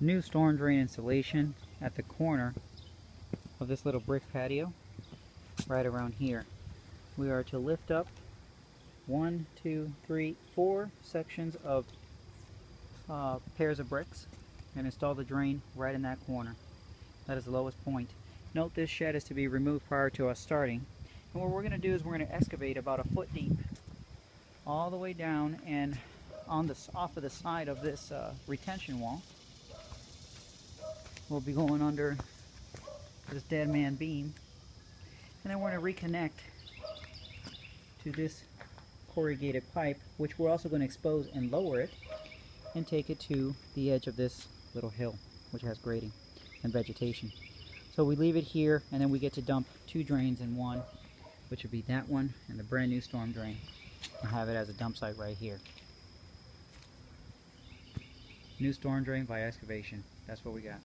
new storm drain installation at the corner of this little brick patio right around here. We are to lift up one, two, three, four sections of uh, pairs of bricks and install the drain right in that corner. That is the lowest point. Note this shed is to be removed prior to us starting. And what we're going to do is we're going to excavate about a foot deep all the way down and on the off of the side of this uh, retention wall. We'll be going under this dead man beam and I we're to reconnect to this corrugated pipe which we're also going to expose and lower it and take it to the edge of this little hill which has grading and vegetation. So we leave it here and then we get to dump two drains in one which would be that one and the brand new storm drain and have it as a dump site right here. New storm drain by excavation. That's what we got.